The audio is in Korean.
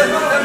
네,